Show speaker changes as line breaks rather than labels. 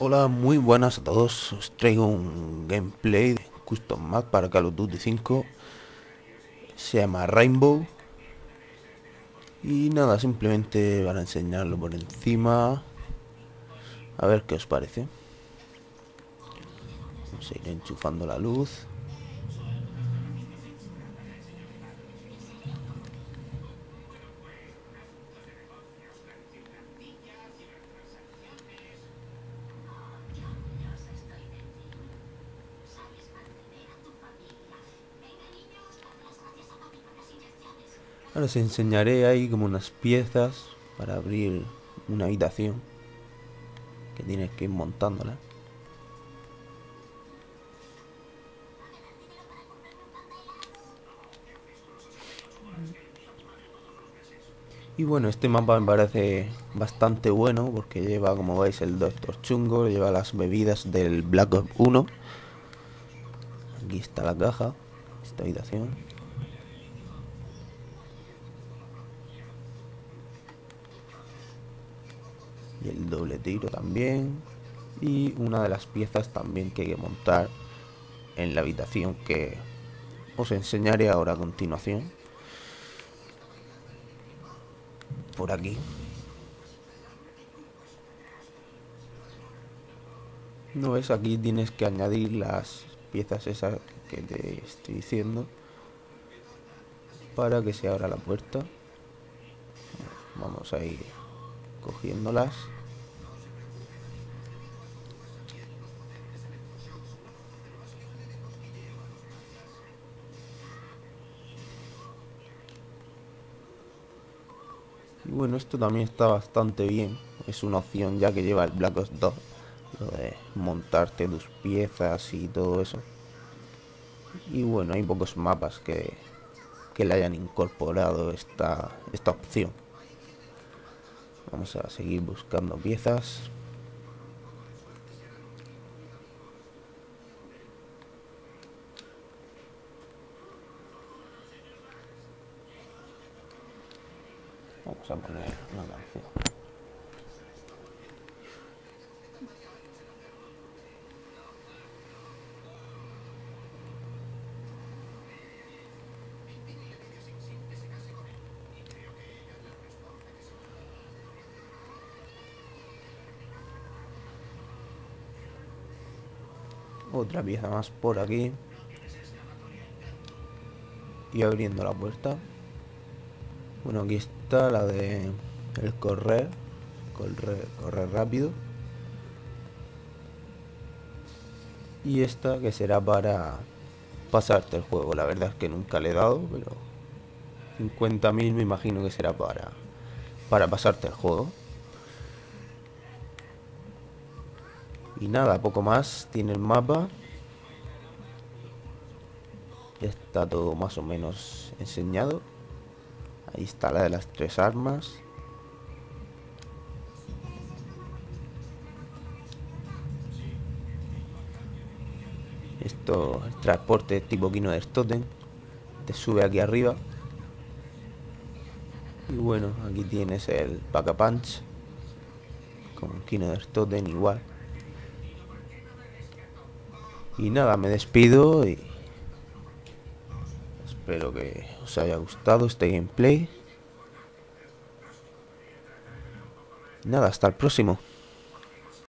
Hola, muy buenas a todos. Os traigo un gameplay de Custom Map para Call of Duty 5. Se llama Rainbow. Y nada, simplemente van a enseñarlo por encima. A ver qué os parece. Vamos a ir enchufando la luz. Ahora os enseñaré ahí como unas piezas para abrir una habitación que tienes que ir montándola. Y bueno, este mapa me parece bastante bueno porque lleva, como veis, el Doctor Chungo, lleva las bebidas del Black Ops 1. Aquí está la caja, esta habitación. Y el doble tiro también y una de las piezas también que hay que montar en la habitación que os enseñaré ahora a continuación. Por aquí. No ves aquí tienes que añadir las piezas esas que te estoy diciendo para que se abra la puerta. Vamos a ir cogiéndolas Y bueno, esto también está bastante bien. Es una opción ya que lleva el Black Ops 2. Lo de montarte tus piezas y todo eso. Y bueno, hay pocos mapas que, que le hayan incorporado esta, esta opción. Vamos a seguir buscando piezas. Vamos a poner una canción. Otra pieza más por aquí. Y abriendo la puerta. Bueno, aquí está la de el correr, correr, correr rápido. Y esta que será para pasarte el juego. La verdad es que nunca le he dado, pero 50.000 me imagino que será para para pasarte el juego. Y nada, poco más. Tiene el mapa. Está todo más o menos enseñado. Ahí está la de las tres armas. Esto, el transporte tipo Kino de Stoten. Te sube aquí arriba. Y bueno, aquí tienes el Pack Punch. Con Kino de Stoten igual. Y nada, me despido y espero que os haya gustado este gameplay. Nada, hasta el próximo.